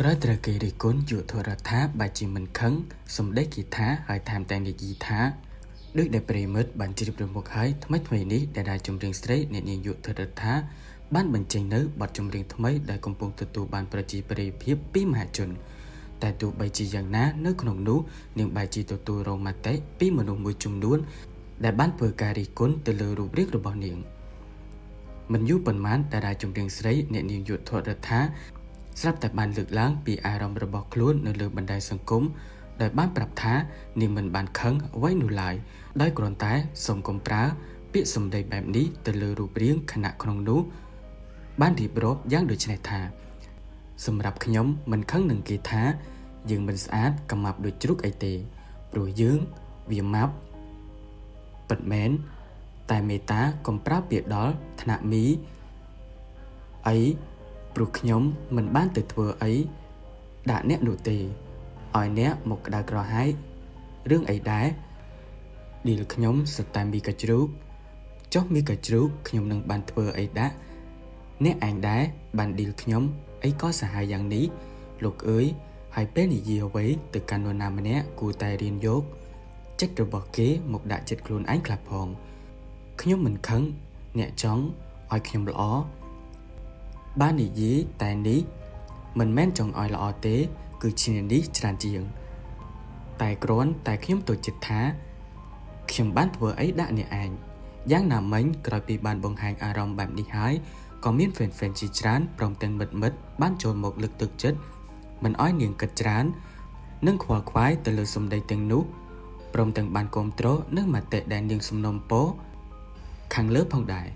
ក្រោយត្រូវគេរិះគន់យុធរដ្ឋាបាជីមិនខឹងសម្ដីគិថាហើយថែមទាំងនិយាយថាដូចដែលប្រិមិត្តបានជ្រាបរមុខហើយថ្មីថ្មីនេះដែលដែលចម្រៀងស្រីអ្នកនាងយុធរដ្ឋាបានបញ្ចេញនៅបទចម្រៀងថ្មីដែលកំពុងទទួលបានប្រជាប្រិយភាពពីមហាជន តែទោះបីជាយ៉ាងណា នៅក្នុងនោះនាងបែជីទទួលរងមតិពីមនុស្សមួយចំនួន ដែលបានធ្វើការរិះគន់ទៅលើរូបរាងរបស់នាងមិនយូរប៉ុន្មានតារាចម្រៀងស្រីអ្នកនាងយុទ្ធរដ្ឋា ស្រាប់តែបានលើកឡើងពីអារម្មណ៍របស់ខ្លួននៅលើបណ្ដាញសង្គមដោយបានប្រាប់ថានាងមិនបានខឹងអ្វីនោះឡើយដោយគ្រាន់តែសូមកុំប្រើពាក្យសម្ដីបែបនេះទៅលើរូបរាងខណៈក្នុងនោះបានរៀបរាប់យ៉ាងដូចនេះថា សម្រាប់ខ្ញុំមិនខឹងនឹងគេថា យើងមិនស្អាតកម៉ាប់ដូចជ្រូកអីទេព្រោះយើងវាម៉ាប់ពិតមែនតែមេតាកុំប្រើពាក្យដល់ថ្នាក់មីអី ព្រោះខ្ញុំមិនបានទៅធ្វើអីដាក់អ្នកនោះទេឲ្យអ្នកមកក្តៅក្រហាយរឿងអីដែរឌីលខ្ញុំសតែមីកាជ្រូកចុះមីកាជ្រូកខ្ញុំនឹងបានធ្វើអីដាក់អ្នកឯងដែរបានឌីលខ្ញុំអីក៏សាហាវយ៉ាងនេះលោកអើយហើយពេលនិយាយអ្វីទៅកាន់នរណាម្នាក់គួរតែរៀនយកចិត្តរបស់គេមកដាក់ចិត្តខ្លួនឯងខ្លះផងខ្ញុំមិនខឹងអ្នកចង់ឲ្យខ្ញុំល្អ បាននិយាយតែនេះមិនមែនចង់ឲ្យល្អទេ គឺឈ្នានេះច្រើនជាង តែគ្រាន់តែខ្ញុំទៅចិត្តថាខ្ញុំបានធ្វើអីដាក់អ្នកឯងយ៉ាងណាមិញក្រោយពីបានបង្ហាញអារម្មណ៍បែបនេះហើយក៏មាន fan fan ជាច្រើនព្រមទាំងមិត្តមិត្តបានចូលមកលើកទឹកចិត្តមិនអោយនាងគិតច្រើននិងខ្វល់ខ្វាយទៅលើសម្ដីទាំងនោះព្រមទាំងបានគ្រប់គ្រងនៅមតិដែលនាងសំណុំពោខាងលើផងដែរ